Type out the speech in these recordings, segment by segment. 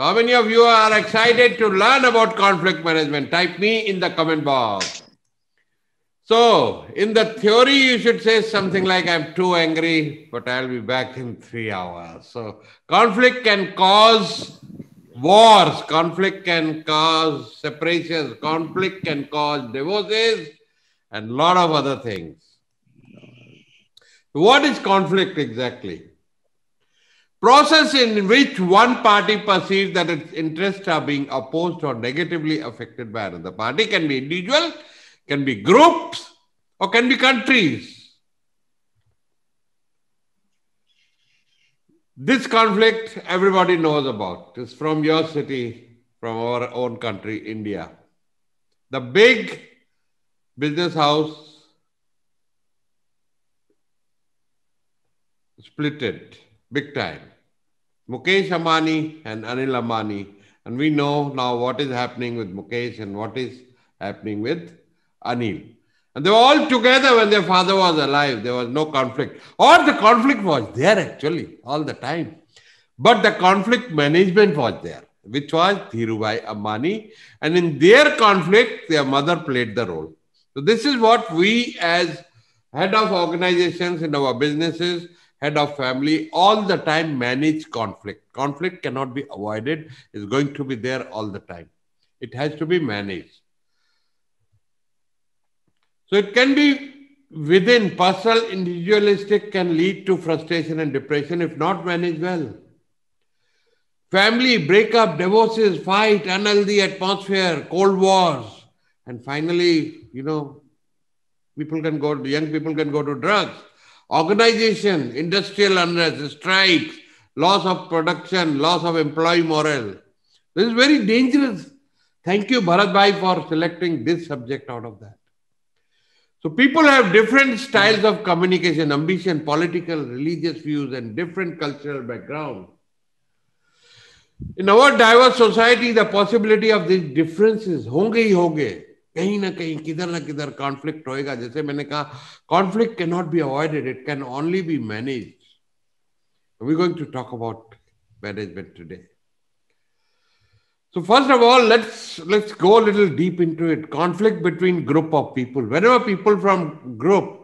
So how many of you are excited to learn about conflict management? Type me in the comment box. So, in the theory, you should say something like, I'm too angry, but I'll be back in three hours. So, conflict can cause wars, conflict can cause separations, conflict can cause divorces, and a lot of other things. What is conflict exactly? Process in which one party perceives that its interests are being opposed or negatively affected by another party can be individual can be groups, or can be countries. This conflict everybody knows about. It's from your city, from our own country, India. The big business house splitted big time. Mukesh Ambani and Anil Ambani. And we know now what is happening with Mukesh and what is happening with Anil. And they were all together when their father was alive. There was no conflict. Or the conflict was there actually all the time. But the conflict management was there, which was Dhirubhai Ambani. And in their conflict, their mother played the role. So this is what we as head of organizations in our businesses, head of family, all the time manage conflict. Conflict cannot be avoided. It's going to be there all the time. It has to be managed. So it can be within personal, individualistic, can lead to frustration and depression if not managed well. Family, breakup, divorces, fight, unhealthy atmosphere, cold wars. And finally, you know, people can go, young people can go to drugs. Organization, industrial unrest, strikes, loss of production, loss of employee morale. This is very dangerous. Thank you, Bharat Bhai, for selecting this subject out of that. So people have different styles of communication, ambition, political, religious views, and different cultural background. In our diverse society, the possibility of these differences honge hi honge. कहीं ना कहीं किधर ना किधर conflict होएगा। जैसे मैंने कहा conflict can not be avoided it can only be manage we going to talk about management today so first of all let's let's go little deep into it conflict between group of people whenever people from group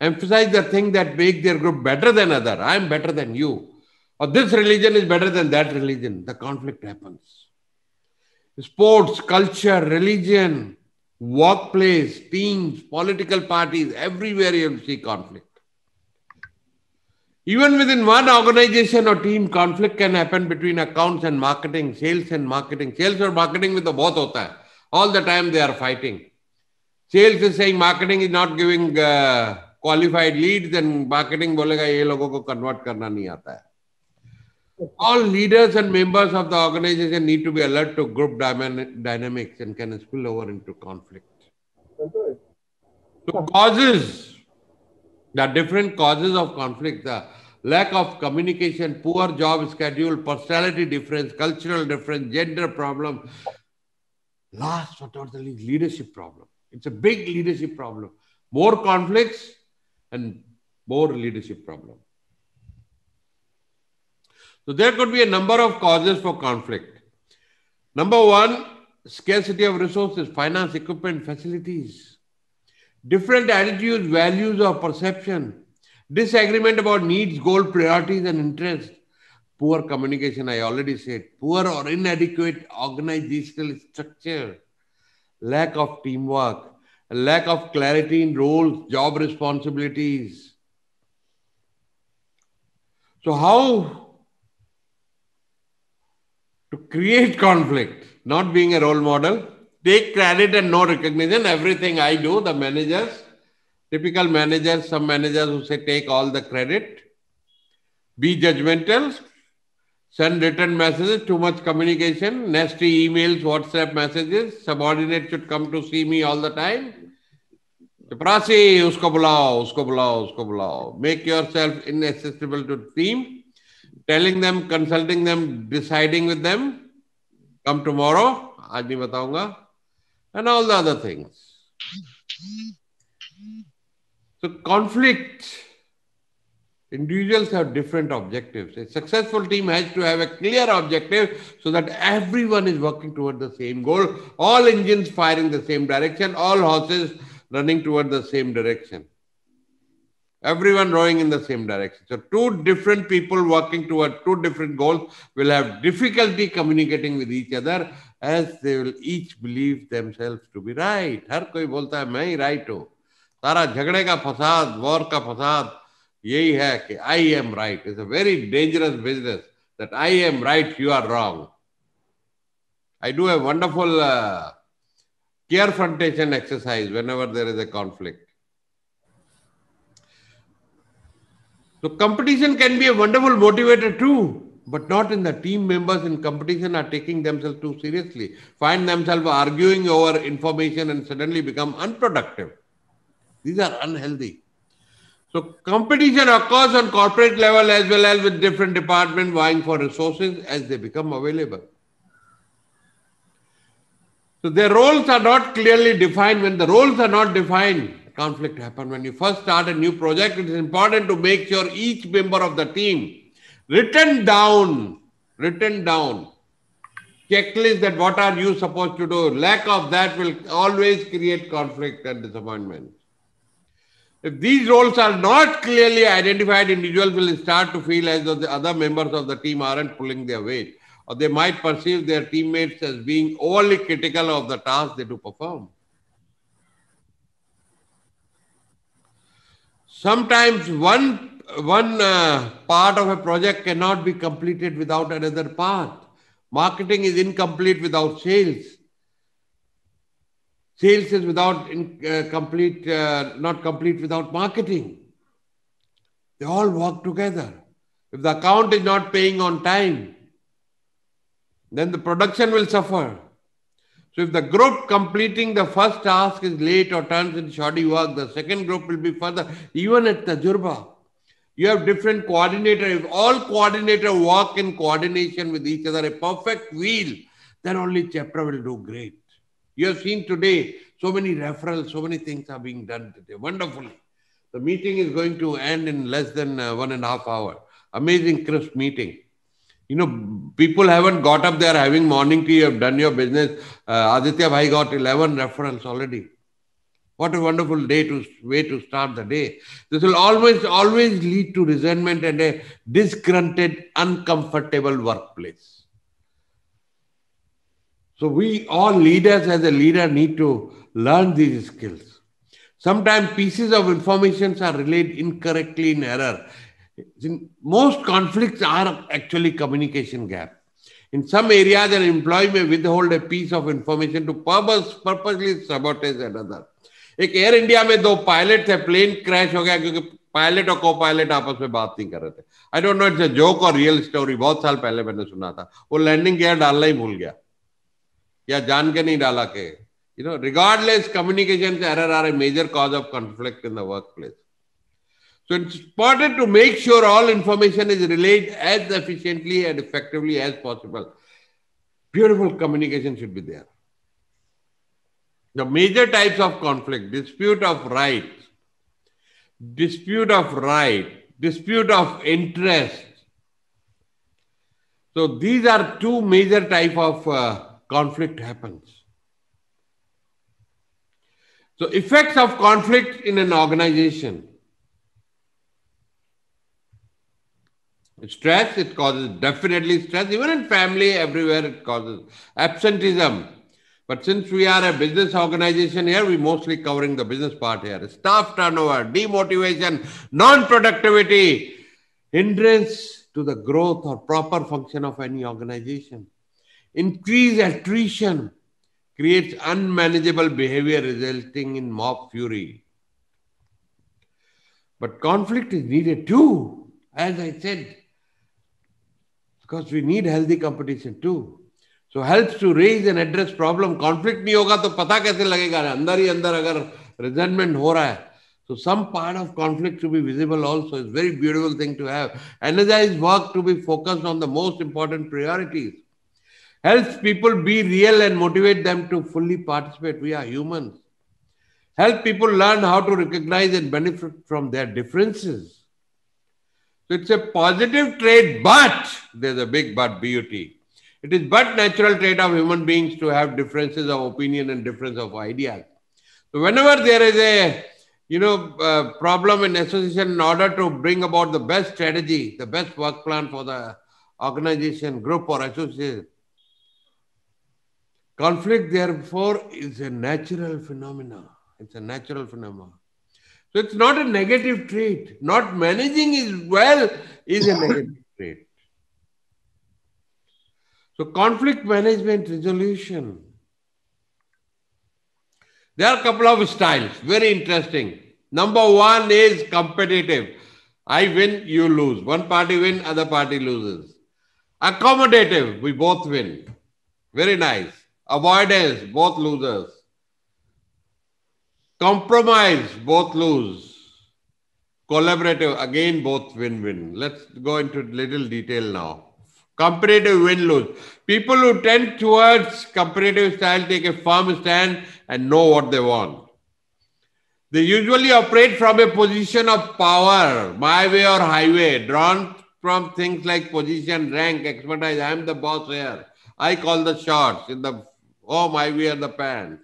emphasize the thing that make their group better than other I am better than you और this religion is better than that religion the conflict happens Sports, culture, religion, workplace, teams, political parties, everywhere you'll see conflict. Even within one organization or team, conflict can happen between accounts and marketing, sales and marketing. Sales or marketing with the both hota hai. All the time they are fighting. Sales is saying marketing is not giving uh, qualified leads and marketing bolega ye logo ko convert aata hai. All leaders and members of the organization need to be alert to group dynamics and can spill over into conflict. So causes the different causes of conflict, the lack of communication, poor job schedule, personality difference, cultural difference, gender problem. Last but not the least, leadership problem. It's a big leadership problem. More conflicts and more leadership problem. So there could be a number of causes for conflict. Number one, scarcity of resources, finance, equipment, facilities. Different attitudes, values, or perception, disagreement about needs, goal, priorities, and interests, poor communication, I already said, poor or inadequate organizational structure, lack of teamwork, lack of clarity in roles, job responsibilities. So, how to create conflict? Not being a role model, take credit and no recognition. Everything I do, the managers, typical managers, some managers who say take all the credit, be judgmental, send written messages, too much communication, nasty emails, WhatsApp messages, subordinate should come to see me all the time. Prasi, usko bulao, usko bulao, usko bulao. Make yourself inaccessible to the team, telling them, consulting them, deciding with them. Come tomorrow. आज नहीं बताऊंगा and all the other things. So, conflict Individuals have different objectives. A successful team has to have a clear objective so that everyone is working toward the same goal, all engines firing the same direction, all horses running toward the same direction. Everyone rowing in the same direction. So, two different people working toward two different goals will have difficulty communicating with each other as they will each believe themselves to be right. हर कोई बोलता है मैं ही right हूँ सारा झगड़े का फसाद war का फसाद यही है कि I am right is a very dangerous business that I am right you are wrong I do a wonderful uh, carefrontation exercise whenever there is a conflict. So competition can be a wonderful motivator too, but not in the team members in competition are taking themselves too seriously, find themselves arguing over information and suddenly become unproductive. These are unhealthy. So competition occurs on corporate level as well as with different departments vying for resources as they become available. So their roles are not clearly defined. When the roles are not defined, conflict happens. When you first start a new project, it is important to make sure each member of the team written down, written down, checklist that what are you supposed to do. Lack of that will always create conflict and disappointment. If these roles are not clearly identified, individuals will start to feel as though the other members of the team aren't pulling their weight, or they might perceive their teammates as being overly critical of the task they do perform. Sometimes one, one uh, part of a project cannot be completed without another part. Marketing is incomplete without sales. Sales is without in, uh, complete, uh, not complete without marketing. They all work together. If the account is not paying on time, then the production will suffer. So if the group completing the first task is late or turns in shoddy work, the second group will be further. Even at Tajurba, you have different coordinator. If all coordinator work in coordination with each other, a perfect wheel, then only chapter will do great. You have seen today so many referrals, so many things are being done today. Wonderfully. The meeting is going to end in less than uh, one and a half hour. Amazing crisp meeting. You know, people haven't got up there having morning tea, you have done your business. Uh, Aditya Bhai got 11 referrals already. What a wonderful day to way to start the day. This will always, always lead to resentment and a disgruntled, uncomfortable workplace. So we all leaders as a leader need to learn these skills. Sometimes pieces of information are relayed incorrectly in error. In most conflicts are actually communication gap. In some areas, an employee may withhold a piece of information to purpose, purposely sabotage another. एक air India में दो pilot थे plane crash हो गया क्योंकि pilot और को pilot आपस में बात नहीं कर रहे थे I don't know it's a joke और रियल स्टोरी बहुत साल पहले मैंने सुना था वो लैंडिंग गेयर डालना ही भूल गया या जान के नहीं डाला के यू नो रिगार्डलेस कम्युनिकेशन से एरर आ रहे major cause of conflict in the work place so it's important to make sure all information is relayed as efficiently and effectively as possible beautiful communication should be there the major types of conflict dispute of rights dispute of right dispute of interest so these are two major type of uh, conflict happens. So, effects of conflict in an organization. Stress, it causes definitely stress. Even in family, everywhere it causes absenteeism. But since we are a business organization here, we're mostly covering the business part here. Staff turnover, demotivation, non-productivity, hindrance to the growth or proper function of any organization. Increased attrition creates unmanageable behavior resulting in mob fury. But conflict is needed too, as I said, because we need healthy competition too. So helps to raise and address problem. Conflict नहीं होगा तो पता कैसे लगेगा अंदर ही अंदर अगर resentment हो रहा है so some part of conflict to be visible also is very beautiful thing to have. Energized work to be focused on the most important priorities helps people be real and motivate them to fully participate. We are humans. Help people learn how to recognize and benefit from their differences. So it's a positive trait, but there's a big but, beauty. It is but natural trait of human beings to have differences of opinion and difference of ideas. So whenever there is a you know uh, problem in association, in order to bring about the best strategy, the best work plan for the organization, group, or association, conflict therefore is a natural phenomenon. It's a natural phenomenon. So it's not a negative trait. Not managing is well is a negative trait. So, conflict management resolution. There are a couple of styles, very interesting. Number one is competitive. I win, you lose. One party win, other party loses. Accommodative, we both win. Very nice. Avoidance, both losers. Compromise, both lose. Collaborative, again, both win win. Let's go into little detail now. Competitive win lose. People who tend towards competitive style take a firm stand and know what they want. They usually operate from a position of power, my way or highway, drawn from things like position, rank, expertise. I am the boss here. I call the shots in the oh, home, I wear the pants.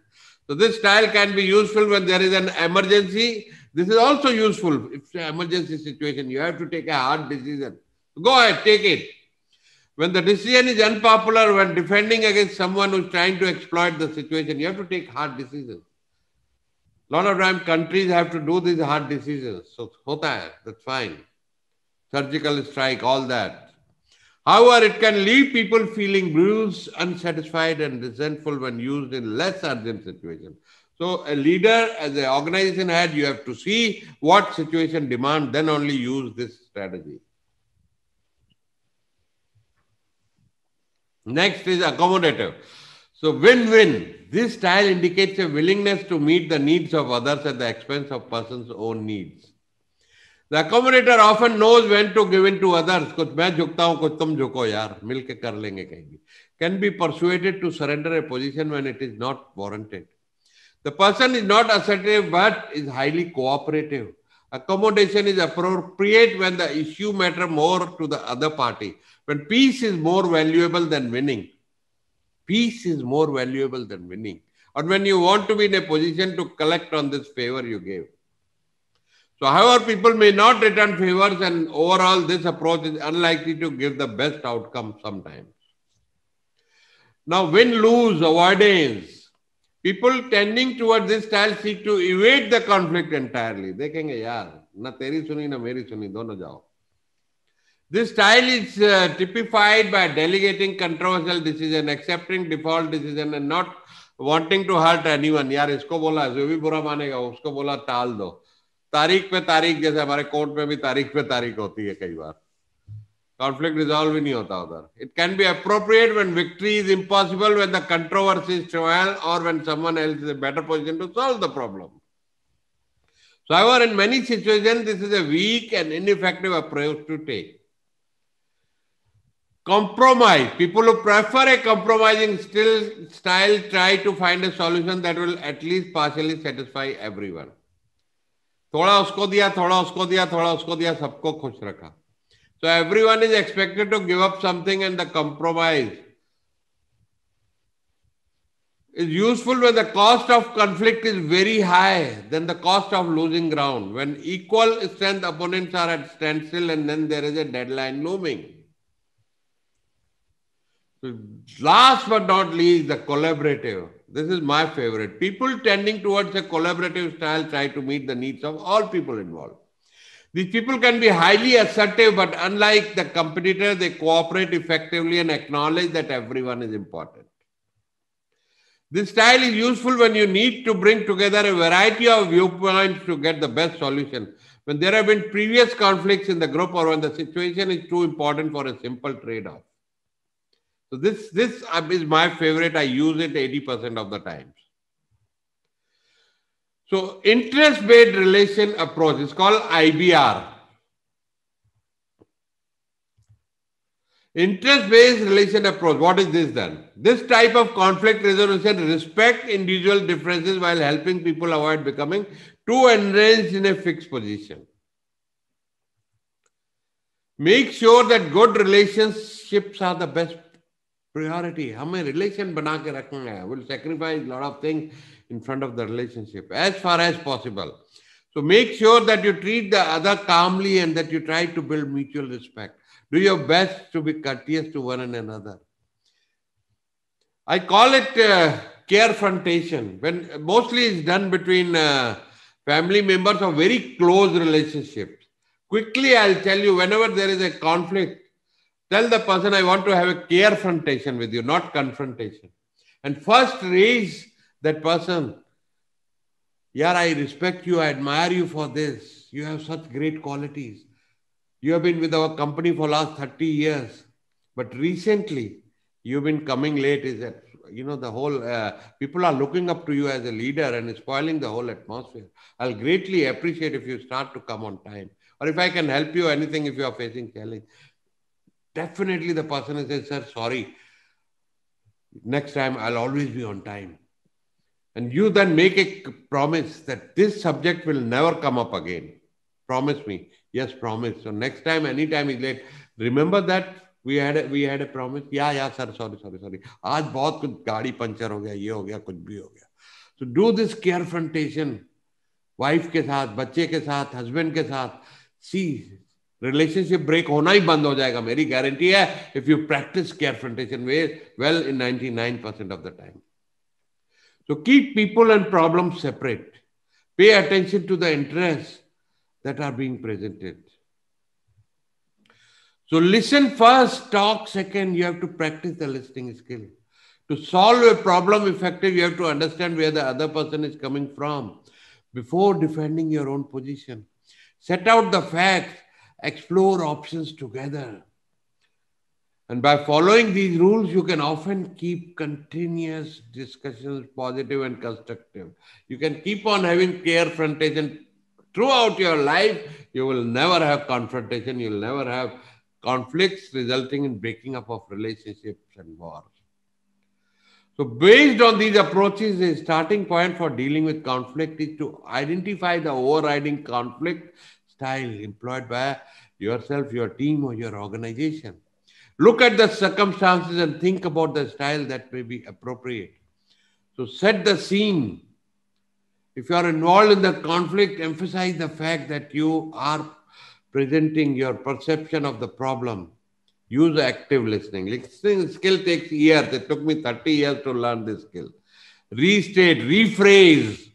So this style can be useful when there is an emergency. This is also useful if emergency situation. You have to take a hard decision. Go ahead, take it. When the decision is unpopular, when defending against someone who's trying to exploit the situation, you have to take hard decisions. A lot of times countries have to do these hard decisions. So, that's fine. Surgical strike, all that. However, it can leave people feeling bruised, unsatisfied, and resentful when used in less urgent situations. So, a leader, as an organization head, you have to see what situation demand, then only use this strategy. Next is accommodative. So win-win. This style indicates a willingness to meet the needs of others at the expense of person's own needs. The accommodator often knows when to give in to others. कुछ मैं झुकता हूँ कुछ तुम झुको यार मिल के कर लेंगे कहीं भी. Can be persuaded to surrender a position when it is not warranted. The person is not assertive but is highly cooperative. Accommodation is appropriate when the issue matter more to the other party when peace is more valuable than winning. Peace is more valuable than winning. Or when you want to be in a position to collect on this favor you gave. So, however, people may not return favors, and overall, this approach is unlikely to give the best outcome sometimes. Now, win lose, avoidance. People tending towards this style seek to evade the conflict entirely. देखेंगे यार ना तेरी सुनी ना मेरी सुनी दोनों जाओ this style is uh, typified by delegating controversial decision, accepting default decision, and not wanting to hurt anyone. यार इसको बोला जो भी बुरा मानेगा उसको बोला टाल दो तारीख पे तारीख, जैसे हमारे कोर्ट में भी तारीख पे तारीख होती है कई बार। कॉन्फ्लिक्ट रिजॉल्व ही नहीं होता उधर। It can be appropriate when victory is impossible when the controversy trial और when someone else is better position to solve the problem so I in many situation this is a weak and ineffective approach to take compromise people who prefer a compromising still style try to find a solution that will at least partially थोड़ा उसको दिया थोड़ा उसको दिया थोड़ा उसको दिया सबको खुश रखा so everyone is expected to give up something and the compromise is useful when the cost of conflict is very high than the cost of losing ground when equal strength opponents are at standstill and then there is a deadline looming So Last but not least, the collaborative. This is my favorite. People tending towards a collaborative style try to meet the needs of all people involved. These people can be highly assertive, but unlike the competitor, they cooperate effectively and acknowledge that everyone is important. This style is useful when you need to bring together a variety of viewpoints to get the best solution. When there have been previous conflicts in the group or when the situation is too important for a simple trade off. So this, this uh, is my favorite. I use it 80% of the times. So interest-based relation approach is called IBR. Interest-based relation approach. What is this then? This type of conflict resolution respect individual differences while helping people avoid becoming too entrenched in a fixed position. Make sure that good relationships are the best priority हमें relation बना के रखना है। Will sacrifice lot of thing in front of the relationship as far as possible so make sure that you treat the other calmly and that you try to build mutual respect do your best to be cautious to one and another I call it carefrontation when mostly is done between family members of very close relationship quickly I tell you whenever there is a conflict tell the person I want to have a carefrontation with you, not confrontation. And first raise that person. Yeah, I respect you, I admire you for this. You have such great qualities. You have been with our company for last 30 years. But recently, you've been coming late. Is that, you know, the whole, uh, people are looking up to you as a leader and spoiling the whole atmosphere. I'll greatly appreciate if you start to come on time. Or if I can help you anything if you are facing challenge Definitely the person says, sir, sorry. Next time I'll always be on time. And you then make a promise that this subject will never come up again. Promise me. Yes, promise. So next time, anytime is late, remember that we had a, we had a promise. Yeah, yeah, sir. Sorry, sorry, sorry. आज बहुत कुछ गाड़ी puncture हो गया ये हो गया कुछ भी हो गया So do this carefrontation. Wife के साथ बच्चे के साथ हस्बैंड के साथ सी relationship break होना ही बंद हो जाएगा, मेरी गारंटी है if you practice carefrontation way well in 99 percent of the time so keep people and problem separate pay attention to the interest that are being presented so listen first talk second you have to practice the listening skill to solve a problem effective you have to understand where the other person is coming from before defending your own position set out the fact explore options together. And by following these rules, you can often keep continuous discussions positive and constructive. You can keep on having carefrontation throughout your life. You will never have confrontation. You'll never have conflicts resulting in breaking up of relationships and wars. So, based on these approaches, the starting point for dealing with conflict is to identify the overriding conflict style employed by yourself, your team, or your organization. Look at the circumstances and think about the style that may be appropriate. So, set the scene. If you are involved in the conflict, emphasize the fact that you are presenting your perception of the problem Use active listening. Listening skill takes years. It took me 30 years to learn this skill. Restate, rephrase,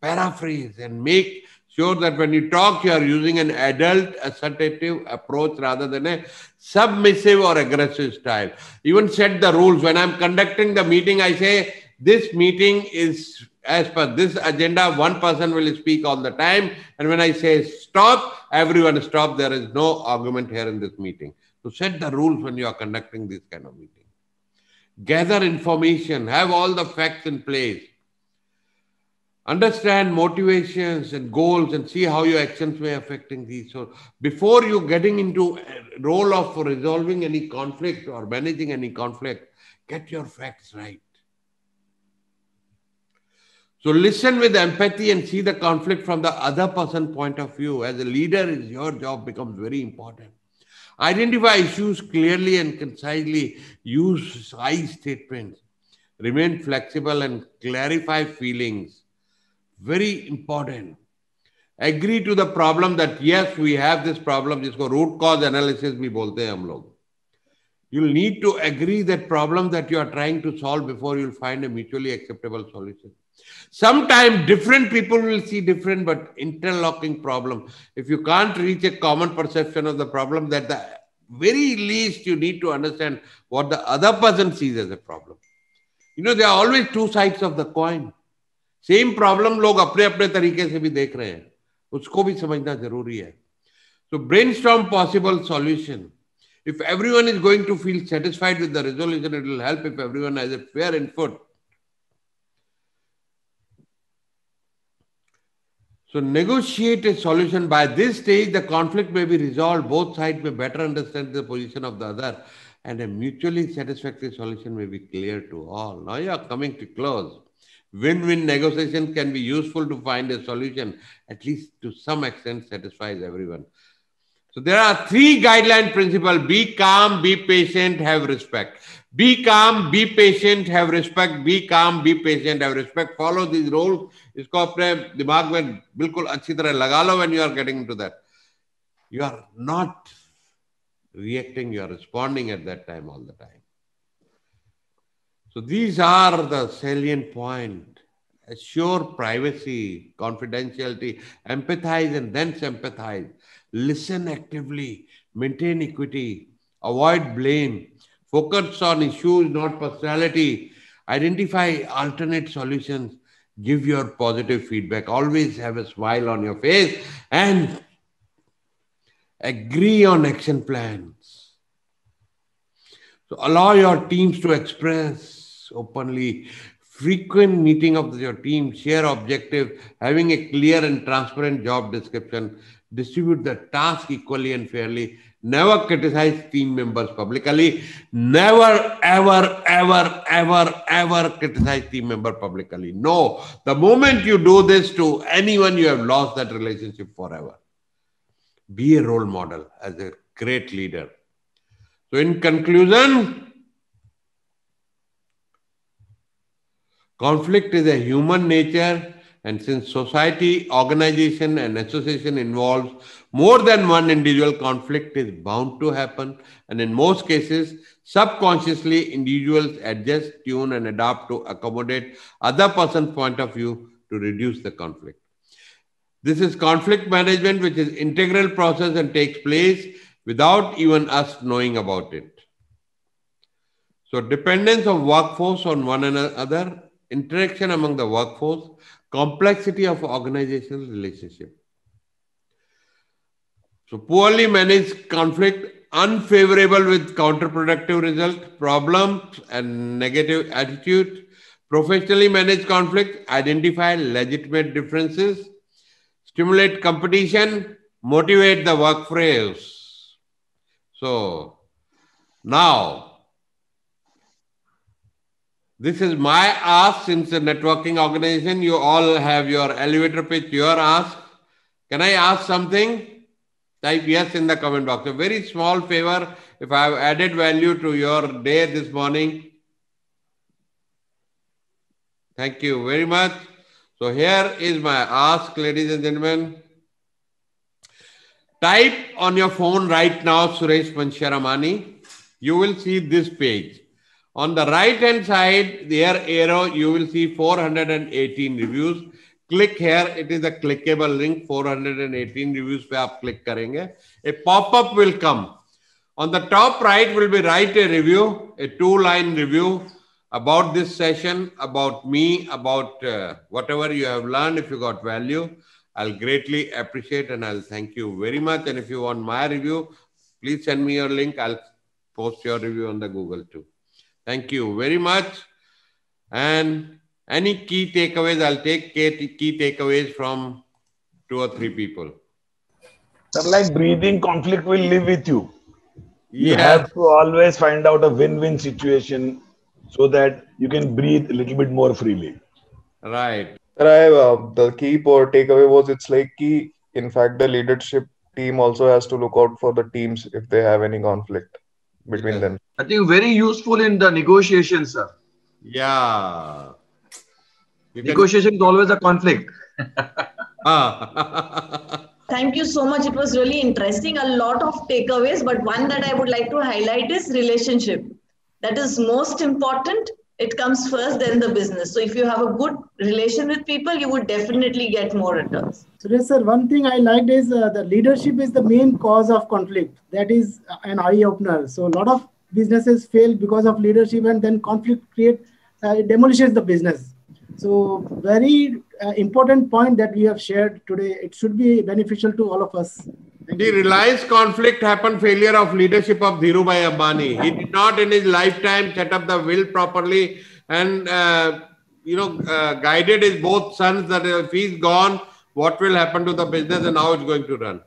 paraphrase, and make sure that when you talk, you are using an adult assertive approach rather than a submissive or aggressive style. Even set the rules. When I'm conducting the meeting, I say, this meeting is as per this agenda, one person will speak all the time. And when I say stop, everyone stop. There is no argument here in this meeting So set the rules when you are conducting this kind of meeting. Gather information, have all the facts in place. Understand motivations and goals and see how your actions may affecting these. So before you getting into role of resolving any conflict or managing any conflict, get your facts right. So listen with empathy and see the conflict from the other person point of view. As a leader, is your job becomes very important. Identify issues clearly and concisely. Use I statements. Remain flexible and clarify feelings. Very important. Agree to the problem that yes, we have this problem. जिसको root cause analysis भी बोलते हैं हम लोग. You'll need to agree that problem that you are trying to solve before you'll find a mutually acceptable solution. Sometimes different people will see different but interlocking problem. If you can't reach a common perception of the problem, that the very least you need to understand what the other person sees as a problem. You know, there are always two sides of the coin. Same problem लोग अपने अपने तरीके से भी देख रहे हैं उसको भी समझना ज़रूरी है So brainstorm possible solution. If everyone is going to feel satisfied with the resolution, it will help if everyone has a fair input So negotiate a solution. By this stage, the conflict may be resolved. Both sides may better understand the position of the other, and a mutually satisfactory solution may be clear to all. Now you are coming to close. Win-win negotiation can be useful to find a solution, at least to some extent satisfies everyone. So there are three guideline principles. Be calm, be patient, have respect. Be calm, be patient, have respect. Be calm, be patient, have respect. Follow these rules. इसको अपने दिमाग में बिल्कुल अच्छी तरह लगा लो when you are getting into that. You are not reacting, you are responding at that time all the time. So these are the salient point. Assure privacy, confidentiality, empathize and then sympathize. Listen actively, maintain equity, avoid blame, focus on issues, not personality, identify alternate solutions, give your positive feedback, always have a smile on your face, and agree on action plans. So allow your teams to express openly frequent meeting of your team, share objective, having a clear and transparent job description, distribute the task equally and fairly, never criticize team members publicly, never, ever, ever, ever, ever criticize team member publicly. No, the moment you do this to anyone, you have lost that relationship forever. Be a role model as a great leader. So, in conclusion, Conflict is a human nature, and since society, organization, and association involves more than one individual, conflict is bound to happen. And in most cases, subconsciously, individuals adjust, tune, and adapt to accommodate other person's point of view to reduce the conflict. This is conflict management, which is integral process and takes place without even us knowing about it. So dependence of workforce on one another interaction among the workforce, complexity of organizational relationship. So poorly managed conflict, unfavorable with counterproductive result, problems and negative attitude. Professionally managed conflict, identify legitimate differences, stimulate competition, motivate the workforce. So now this is my ask since the networking organization. You all have your elevator pitch, your ask. Can I ask something? Type yes in the comment box. A very small favor if I have added value to your day this morning. Thank you very much. So here is my ask, ladies and gentlemen. Type on your phone right now, Suresh Mansharamani. You will see this page. On the right hand side, there arrow, you will see 418 reviews. Click here. It is a clickable link. 418 reviews पे आप click करेंगे. A pop-up will come. On the top right will be write a review, a two-line review about this session, about me, about uh, whatever you have learned. If you got value, I'll greatly appreciate and I'll thank you very much. And if you want my review, please send me your link. I'll post your review on the Google too. Thank you very much. And any key takeaways, I'll take key takeaways from two or three people. Sir, like breathing conflict will live with you. You have to always find out a win-win situation so that you can breathe a little bit more freely. Right. Sir, I uh, the key for takeaway was it's like key. In fact, the leadership team also has to look out for the teams if they have any conflict between yes. them. I think very useful in the negotiations, sir. Yeah. You Negotiation can... is always a conflict. Thank you so much. It was really interesting. A lot of takeaways, but one that I would like to highlight is relationship. That is most important it comes first then the business so if you have a good relation with people you would definitely get more returns so yes sir one thing i liked is uh, the leadership is the main cause of conflict that is an eye opener so a lot of businesses fail because of leadership and then conflict create uh, demolishes the business. So very uh, important point that we have shared today. It should be beneficial to all of us. The Reliance conflict happened failure of leadership of Dhirubhai Ambani. He did not in his lifetime set up the will properly and, uh, you know, uh, guided his both sons that if he's gone, what will happen to the business and how it's going to run.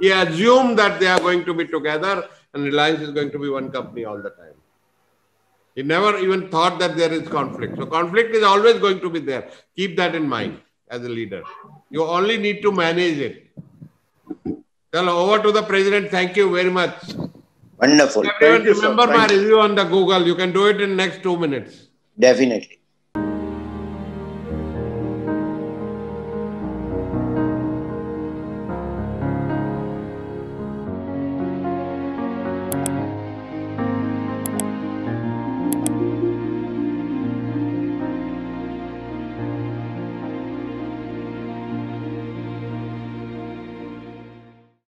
He assumed that they are going to be together and Reliance is going to be one company all the time. He never even thought that there is conflict. So conflict is always going to be there. Keep that in mind as a leader. You only need to manage it. Chalo, over to the president. Thank you very much. Wonderful. Everyone Thank you, sir. remember my review on the Google. You can do it in next two minutes. Definitely.